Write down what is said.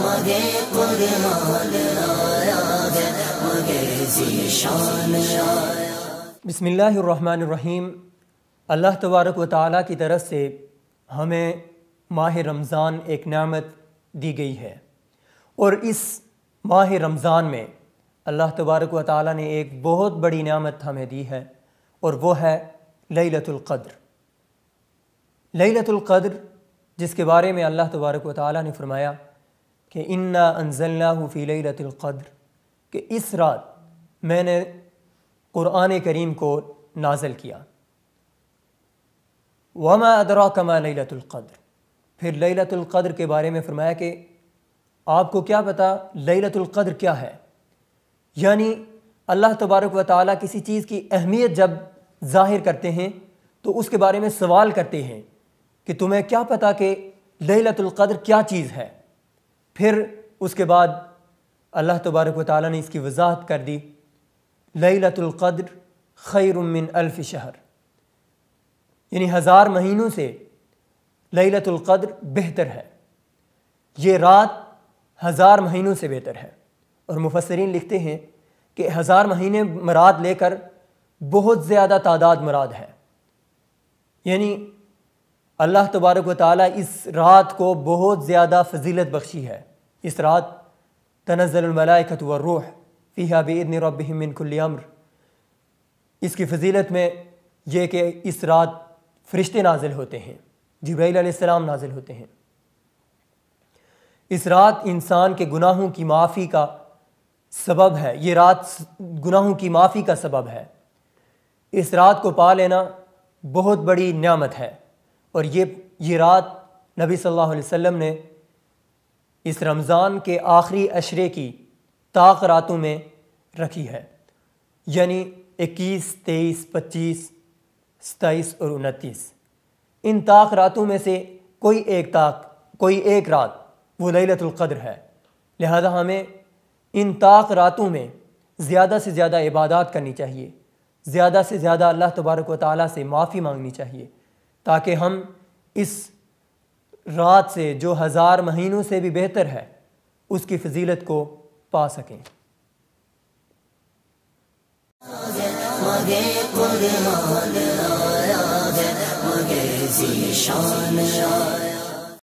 مگے قرآن آیا ہے، مگے جی آیا۔ بسم اللہ الرحمن الرحیم۔ اللہ تبارک و تعالیٰ کی طرف سے ہمیں ماہ رمضان ایک نعمت دی گئی ہے۔ اور اس ماہ رمضان میں اللہ تبارک و تعالیٰ نے ایک بہت بڑی نعمت ہمیں دی ہے، اور وہ ہے لیلت القدر۔ لیلت القدر، جس کے بارے میں اللہ تبارک و تعالیٰ نے فرمایا کہ انا انزل فی لیلۃ القدر کہ اس رات میں نے قرآن کریم کو نازل کیا۔ وما ادرا کما لیلۃ القدر؟ پھر لیلۃ القدر کے بارے میں فرمایا کہ آپ کو کیا پتہ لیلۃ القدر کیا ہے؟ یعنی اللہ تبارک و تعالیٰ کسی چیز کی اہمیت جب ظاہر کرتے ہیں تو اس کے بارے میں سوال کرتے ہیں کہ تمہیں کیا پتہ کہ لیلت القدر کیا چیز ہے؟ پھر اس کے بعد اللہ تبارک و تعالیٰ نے اس کی وضاحت کر دی لیلت القدر خیر من الف شہر۔ یعنی ہزار مہینوں سے لیلت القدر بہتر ہے۔ یہ رات ہزار مہینوں سے بہتر ہے۔ اور مفسرین لکھتے ہیں کہ ہزار مہینے مراد لے کر بہت زیادہ تعداد مراد ہے۔ یعنی اللہ تبارک و تعالیٰ اس رات کو بہت زیادہ فضیلت بخشی ہے۔ اس رات تنزل الملائکت والروح فیہا بإذن ربہم من کل امر۔ اس کی فضیلت میں یہ کہ اس رات فرشتے نازل ہوتے ہیں جبریل علیہ السلام نازل ہوتے ہیں۔ اس رات انسان کے گناہوں کی معافی کا سبب ہے، یہ رات گناہوں کی معافی کا سبب ہے۔ اس رات کو پا لینا بہت بڑی نعمت ہے۔ اور یہ یہ رات نبی صلی اللہ علیہ وسلم نے اس رمضان کے آخری اشرے کی طاق راتوں میں رکھی ہے یعنی اکیس، تیئیس، پچیس، ستائیس اور انتیس۔ ان طاق راتوں میں سے کوئی ایک طاق، کوئی ایک رات وہ لیلت القدر ہے۔ لہذا ہمیں ان طاق راتوں میں زیادہ سے زیادہ عبادات کرنی چاہیے، زیادہ سے زیادہ اللہ تبارک و تعالیٰ سے معافی مانگنی چاہیے۔ تاکہ ہم اس رات سے جو ہزار مہینوں سے بھی بہتر ہے، اس کی فضیلت کو پا سکیں۔ مگے